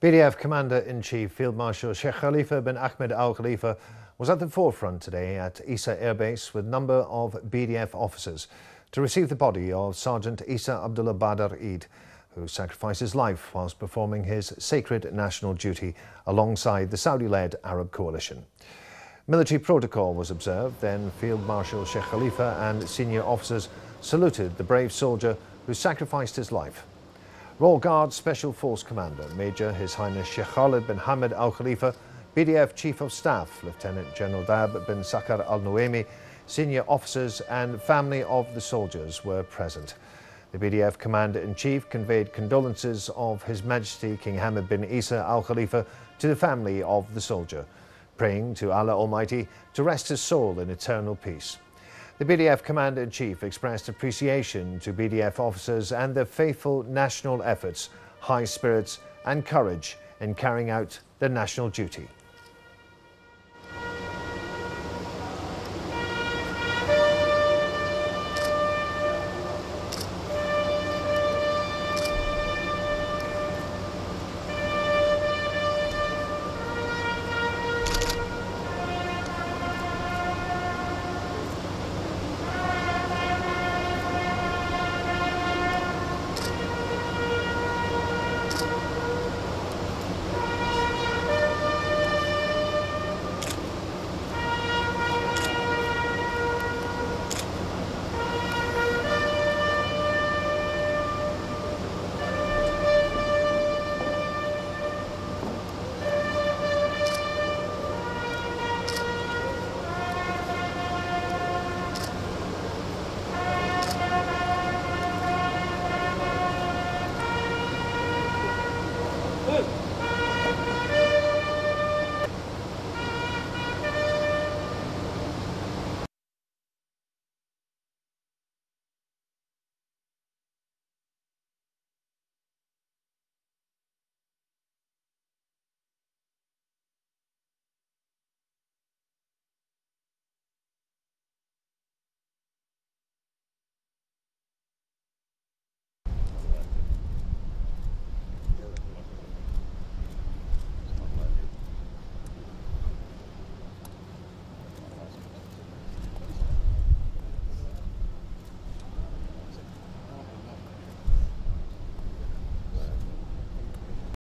BDF Commander-in-Chief Field Marshal Sheikh Khalifa bin Ahmed Al Khalifa was at the forefront today at Isa Air Base with a number of BDF officers to receive the body of Sergeant Isa Abdullah Badr Eid, who sacrificed his life whilst performing his sacred national duty alongside the Saudi-led Arab coalition. Military protocol was observed, then Field Marshal Sheikh Khalifa and senior officers saluted the brave soldier who sacrificed his life. Royal Guard Special Force Commander, Major His Highness Sheikh Khalid bin Hamad Al Khalifa, BDF Chief of Staff, Lieutenant General Dhiab bin Saqr Al Nuaimi, senior officers and family of the soldiers were present. The BDF Commander-in-Chief conveyed condolences of His Majesty King Hamad bin Isa Al Khalifa to the family of the soldier, praying to Allah Almighty to rest his soul in eternal peace. The BDF Commander-in-Chief expressed appreciation to BDF officers and their faithful national efforts, high spirits and courage in carrying out their national duty.